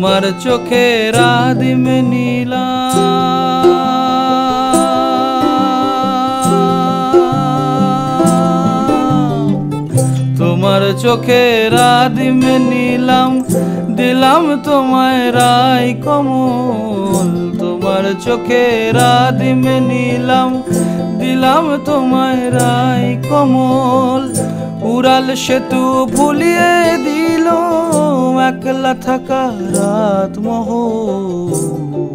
তোমার চোখে রাদিম নীলাম তোমার চোখে রাদিম নিলাম দিলাম তোমায় রাই কমল। তোমার চোখে রাদিম নিলাম দিলাম তোমায় রাই কমল। উড়াল সেতু ভুলিয়ে একলা থাকা রাত মহল।